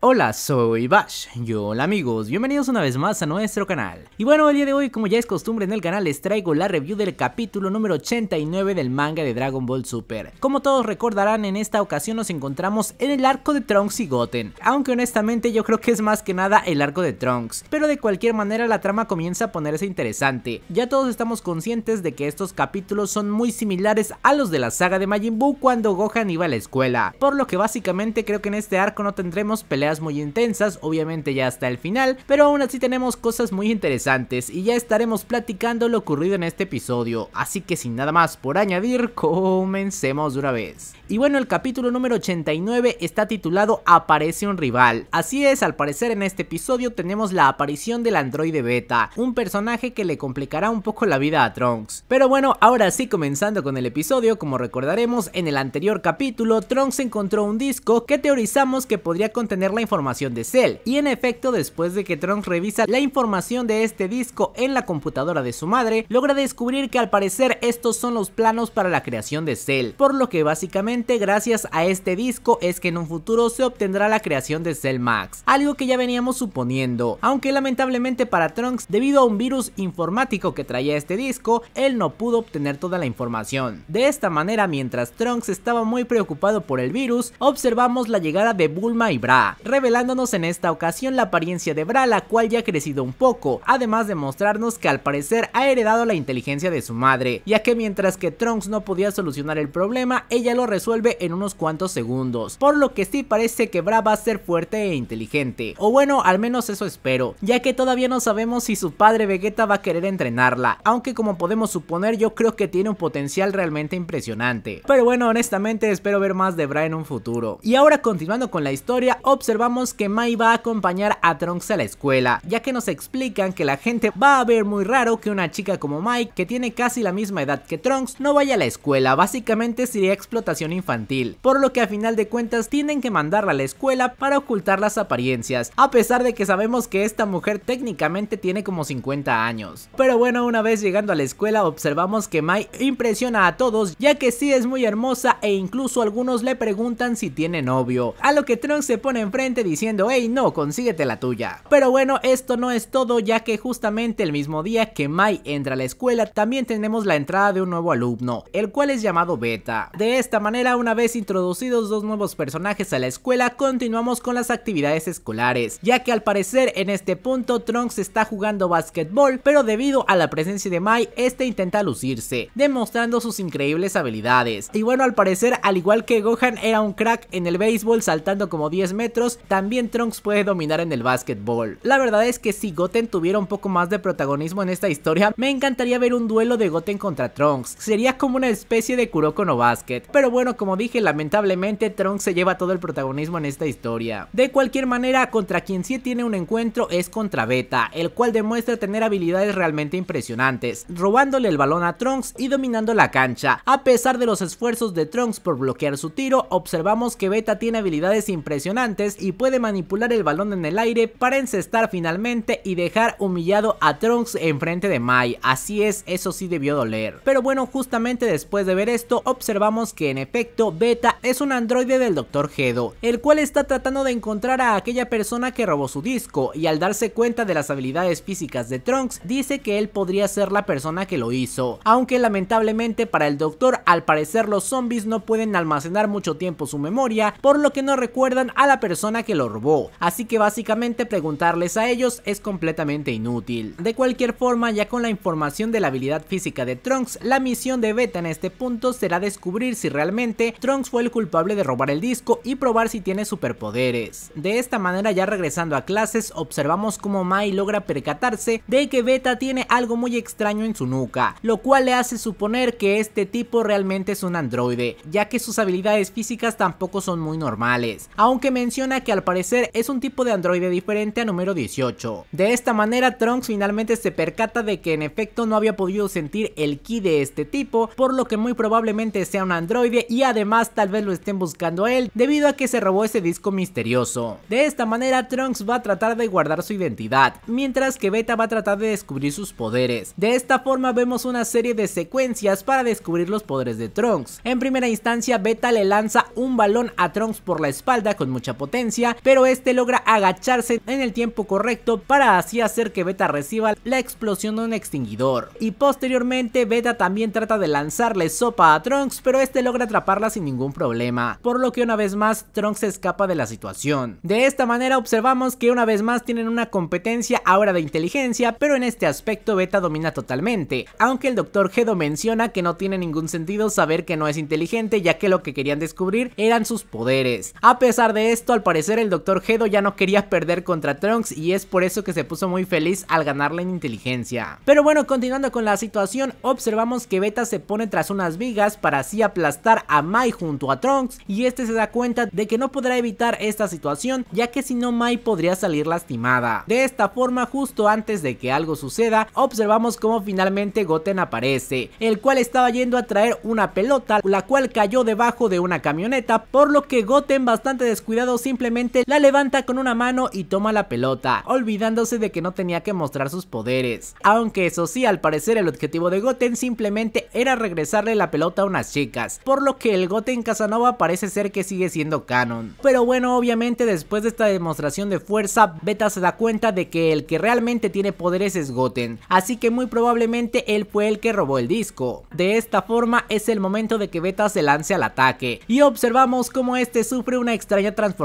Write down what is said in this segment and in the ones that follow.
Hola, soy Bash. Yo, hola amigos, bienvenidos una vez más a nuestro canal. Y bueno, el día de hoy, como ya es costumbre en el canal, les traigo la review del capítulo número 89 del manga de Dragon Ball Super. Como todos recordarán, en esta ocasión nos encontramos en el arco de Trunks y Goten, aunque honestamente yo creo que es más que nada el arco de Trunks, pero de cualquier manera la trama comienza a ponerse interesante. Ya todos estamos conscientes de que estos capítulos son muy similares a los de la saga de Majin Buu cuando Gohan iba a la escuela, por lo que básicamente creo que en este arco no tendremos peleas muy intensas, obviamente ya hasta el final, pero aún así tenemos cosas muy interesantes y ya estaremos platicando lo ocurrido en este episodio, así que sin nada más por añadir, comencemos de una vez. Y bueno, el capítulo número 89 está titulado Aparece un rival. Así es, al parecer en este episodio tenemos la aparición del androide beta, un personaje que le complicará un poco la vida a Trunks. Pero bueno, ahora sí comenzando con el episodio, como recordaremos, en el anterior capítulo Trunks encontró un disco que teorizamos que podría contener la información de Cell. Y en efecto, después de que Trunks revisa la información de este disco en la computadora de su madre, logra descubrir que al parecer estos son los planos para la creación de Cell, por lo que básicamente gracias a este disco es que en un futuro se obtendrá la creación de Cell Max, algo que ya veníamos suponiendo, aunque lamentablemente para Trunks debido a un virus informático que traía este disco, él no pudo obtener toda la información. De esta manera mientras Trunks estaba muy preocupado por el virus, observamos la llegada de Bulma y Bra, revelándonos en esta ocasión la apariencia de Bra la cual ya ha crecido un poco, además de mostrarnos que al parecer ha heredado la inteligencia de su madre, ya que mientras que Trunks no podía solucionar el problema, ella lo resuelve en unos cuantos segundos, por lo que sí parece que Bra va a ser fuerte e inteligente, o bueno, al menos eso espero, ya que todavía no sabemos si su padre Vegeta va a querer entrenarla, aunque como podemos suponer yo creo que tiene un potencial realmente impresionante. Pero bueno, honestamente espero ver más de Bra en un futuro. Y ahora continuando con la historia, observamos que Mai va a acompañar a Trunks a la escuela, ya que nos explican que la gente va a ver muy raro que una chica como Mai, que tiene casi la misma edad que Trunks, no vaya a la escuela, básicamente sería explotación infantil, por lo que a final de cuentas tienen que mandarla a la escuela para ocultar las apariencias, a pesar de que sabemos que esta mujer técnicamente tiene como 50 años. Pero bueno, una vez llegando a la escuela observamos que Mai impresiona a todos ya que sí es muy hermosa e incluso algunos le preguntan si tiene novio, a lo que Trunks se pone enfrente diciendo hey no, consíguete la tuya. Pero bueno, esto no es todo ya que justamente el mismo día que Mai entra a la escuela también tenemos la entrada de un nuevo alumno, el cual es llamado Beta. De esta manera una vez introducidos dos nuevos personajes a la escuela, continuamos con las actividades escolares, ya que al parecer en este punto Trunks está jugando basquetbol, pero debido a la presencia de Mai, este intenta lucirse, demostrando sus increíbles habilidades. Y bueno, al parecer, al igual que Gohan era un crack en el béisbol saltando como 10 metros, también Trunks puede dominar en el basquetbol. La verdad es que si Goten tuviera un poco más de protagonismo en esta historia, me encantaría ver un duelo de Goten contra Trunks, sería como una especie de Kuroko no Basket, pero bueno, como dije, lamentablemente Trunks se lleva todo el protagonismo en esta historia. De cualquier manera, contra quien sí tiene un encuentro es contra Beta, el cual demuestra tener habilidades realmente impresionantes, robándole el balón a Trunks y dominando la cancha. A pesar de los esfuerzos de Trunks por bloquear su tiro, observamos que Beta tiene habilidades impresionantes y puede manipular el balón en el aire para encestar finalmente y dejar humillado a Trunks enfrente de Mai. Así es, eso sí debió doler. Pero bueno, justamente después de ver esto, observamos que en efecto Beta es un androide del Dr. Gedo, el cual está tratando de encontrar a aquella persona que robó su disco y al darse cuenta de las habilidades físicas de Trunks, dice que él podría ser la persona que lo hizo, aunque lamentablemente para el doctor al parecer los zombies no pueden almacenar mucho tiempo su memoria, por lo que no recuerdan a la persona que lo robó, así que básicamente preguntarles a ellos es completamente inútil. De cualquier forma, ya con la información de la habilidad física de Trunks, la misión de Beta en este punto será descubrir si realmente Trunks fue el culpable de robar el disco y probar si tiene superpoderes. De esta manera ya regresando a clases observamos como Mai logra percatarse de que Beta tiene algo muy extraño en su nuca, lo cual le hace suponer que este tipo realmente es un androide, ya que sus habilidades físicas tampoco son muy normales, aunque menciona que al parecer es un tipo de androide diferente a número 18. De esta manera Trunks finalmente se percata de que en efecto no había podido sentir el ki de este tipo, por lo que muy probablemente sea un androide y además tal vez lo estén buscando a él debido a que se robó ese disco misterioso. De esta manera Trunks va a tratar de guardar su identidad, mientras que Beta va a tratar de descubrir sus poderes. De esta forma vemos una serie de secuencias para descubrir los poderes de Trunks. En primera instancia Beta le lanza un balón a Trunks por la espalda con mucha potencia pero este logra agacharse en el tiempo correcto para así hacer que Beta reciba la explosión de un extinguidor. Y posteriormente Beta también trata de lanzarle sopa a Trunks, pero este logra atraparla sin ningún problema, por lo que una vez más Trunks escapa de la situación. De esta manera observamos que una vez más tienen una competencia ahora de inteligencia, pero en este aspecto Beta domina totalmente, aunque el Dr. Gedo menciona que no tiene ningún sentido saber que no es inteligente ya que lo que querían descubrir eran sus poderes. A pesar de esto, al el Dr. Gedo ya no quería perder contra Trunks y es por eso que se puso muy feliz al ganarle en inteligencia. Pero bueno, continuando con la situación, observamos que Beta se pone tras unas vigas para así aplastar a Mai junto a Trunks y este se da cuenta de que no podrá evitar esta situación ya que si no Mai podría salir lastimada. De esta forma, justo antes de que algo suceda, observamos cómo finalmente Goten aparece, el cual estaba yendo a traer una pelota, la cual cayó debajo de una camioneta, por lo que Goten bastante descuidado simplemente la levanta con una mano y toma la pelota, olvidándose de que no tenía que mostrar sus poderes. Aunque eso sí, al parecer el objetivo de Goten simplemente era regresarle la pelota a unas chicas, por lo que el Goten Casanova parece ser que sigue siendo canon. Pero bueno, obviamente después de esta demostración de fuerza, Beta se da cuenta de que el que realmente tiene poderes es Goten, así que muy probablemente él fue el que robó el disco. De esta forma es el momento de que Beta se lance al ataque, y observamos cómo este sufre una extraña transformación,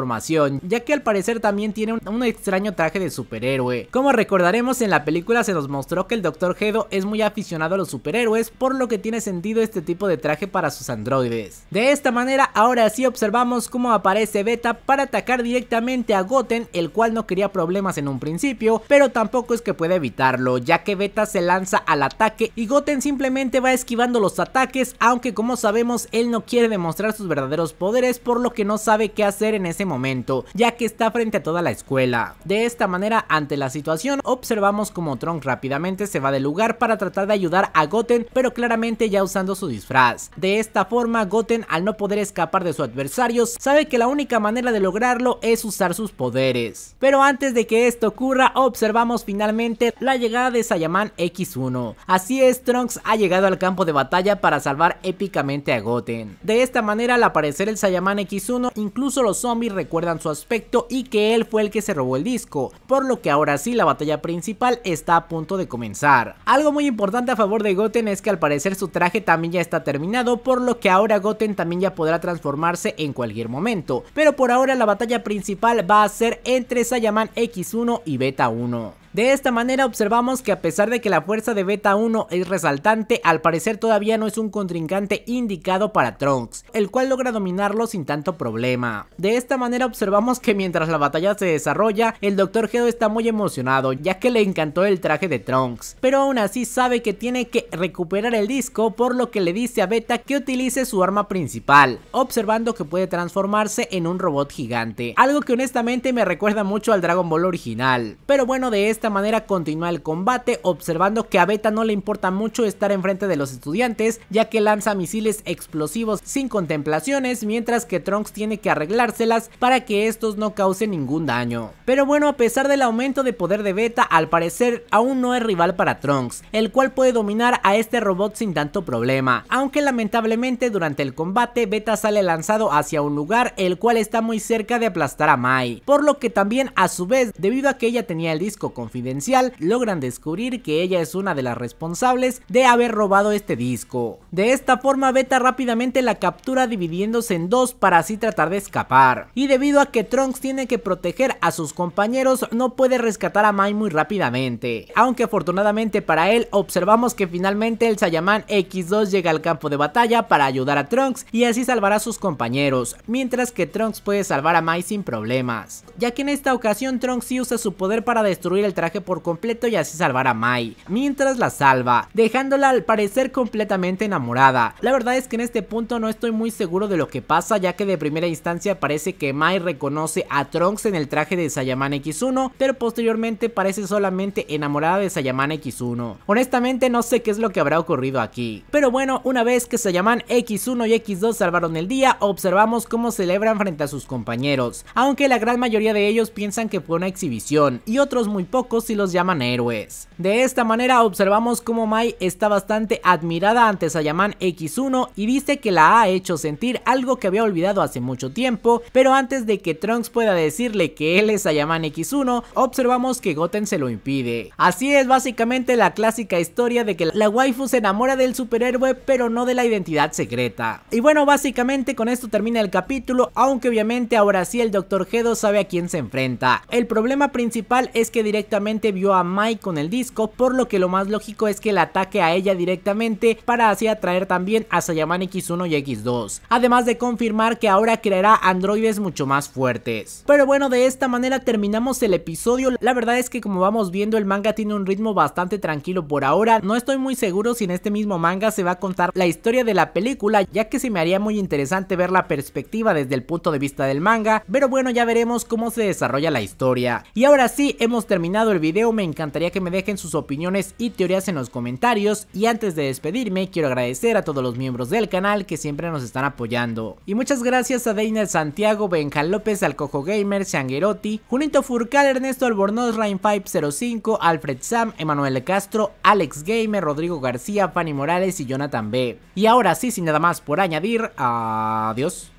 ya que al parecer también tiene un, extraño traje de superhéroe. Como recordaremos en la película se nos mostró que el Dr. Gedo es muy aficionado a los superhéroes, por lo que tiene sentido este tipo de traje para sus androides. De esta manera ahora sí observamos cómo aparece Beta para atacar directamente a Goten, el cual no quería problemas en un principio, pero tampoco es que pueda evitarlo, ya que Beta se lanza al ataque y Goten simplemente va esquivando los ataques, aunque como sabemos él no quiere demostrar sus verdaderos poderes, por lo que no sabe qué hacer en ese momento, ya que está frente a toda la escuela. De esta manera, ante la situación, observamos como Trunks rápidamente se va del lugar para tratar de ayudar a Goten, pero claramente ya usando su disfraz. De esta forma, Goten, al no poder escapar de sus adversarios, sabe que la única manera de lograrlo es usar sus poderes. Pero antes de que esto ocurra, observamos finalmente la llegada de Saiyaman X1. Así es, Trunks ha llegado al campo de batalla para salvar épicamente a Goten. De esta manera, al aparecer el Saiyaman X1, incluso los zombies recuerdan su aspecto y que él fue el que se robó el disco, por lo que ahora sí la batalla principal está a punto de comenzar. Algo muy importante a favor de Goten es que al parecer su traje también ya está terminado, por lo que ahora Goten también ya podrá transformarse en cualquier momento, pero por ahora la batalla principal va a ser entre Saiyaman X1 y Beta 1. De esta manera observamos que a pesar de que la fuerza de Beta 1 es resaltante, al parecer todavía no es un contrincante indicado para Trunks, el cual logra dominarlo sin tanto problema. De esta manera observamos que mientras la batalla se desarrolla, el Dr. Gedo está muy emocionado, ya que le encantó el traje de Trunks, pero aún así sabe que tiene que recuperar el disco, por lo que le dice a Beta que utilice su arma principal, observando que puede transformarse en un robot gigante, algo que honestamente me recuerda mucho al Dragon Ball original. Pero bueno, de esta manera continúa el combate, observando que a Beta no le importa mucho estar enfrente de los estudiantes, ya que lanza misiles explosivos sin contemplaciones, mientras que Trunks tiene que arreglárselas para que estos no causen ningún daño. Pero bueno, a pesar del aumento de poder de Beta, al parecer aún no es rival para Trunks, el cual puede dominar a este robot sin tanto problema, aunque lamentablemente durante el combate Beta sale lanzado hacia un lugar el cual está muy cerca de aplastar a Mai, por lo que también a su vez, debido a que ella tenía el disco con confidencial, logran descubrir que ella es una de las responsables de haber robado este disco. De esta forma Beta rápidamente la captura dividiéndose en dos para así tratar de escapar. Y debido a que Trunks tiene que proteger a sus compañeros, no puede rescatar a Mai muy rápidamente. Aunque afortunadamente para él, observamos que finalmente el Saiyaman X2 llega al campo de batalla para ayudar a Trunks y así salvar a sus compañeros, mientras que Trunks puede salvar a Mai sin problemas. Ya que en esta ocasión Trunks sí usa su poder para destruir el traje por completo y así salvar a Mai, mientras la salva, dejándola al parecer completamente enamorada. La verdad es que en este punto no estoy muy seguro de lo que pasa ya que de primera instancia parece que Mai reconoce a Trunks en el traje de Saiyaman X1, pero posteriormente parece solamente enamorada de Saiyaman X1. Honestamente no sé qué es lo que habrá ocurrido aquí. Pero bueno, una vez que Saiyaman X1 y X2 salvaron el día, observamos cómo celebran frente a sus compañeros, aunque la gran mayoría de ellos piensan que fue una exhibición y otros muy pocos sí los llaman héroes. De esta manera observamos como Mai está bastante admirada ante Saiyaman X1 y dice que la ha hecho sentir algo que había olvidado hace mucho tiempo, pero antes de que Trunks pueda decirle que él es Saiyaman X1, observamos que Goten se lo impide. Así es básicamente la clásica historia de que la waifu se enamora del superhéroe pero no de la identidad secreta. Y bueno, básicamente con esto termina el capítulo, aunque obviamente ahora sí el Dr. Gedo sabe a quién se enfrenta. El problema principal es que directamente vio a Mai con el disco, por lo que lo más lógico es que le ataque a ella directamente para así atraer también a Saiyaman X1 y X2. Además de confirmar que ahora creará androides mucho más fuertes. Pero bueno, de esta manera terminamos el episodio. La verdad es que como vamos viendo el manga tiene un ritmo bastante tranquilo por ahora. No estoy muy seguro si en este mismo manga se va a contar la historia de la película, ya que se me haría muy interesante ver la perspectiva desde el punto de vista del manga. Pero bueno, ya veremos cómo se desarrolla la historia. Y ahora sí, hemos terminado el video. Me encantaría que me dejen sus opiniones y teorías en los comentarios. Y antes de despedirme, quiero agradecer a todos los miembros del canal que siempre nos están apoyando. Y muchas gracias a Deiner Santiago, Benjal López, Alcojo Gamer, Shangerotti, Junito Furcal, Ernesto Albornoz, Rain 505, Alfred Sam, Emanuel Castro, Alex Gamer, Rodrigo García, Fanny Morales y Jonathan B. Y ahora sí, sin nada más por añadir, adiós.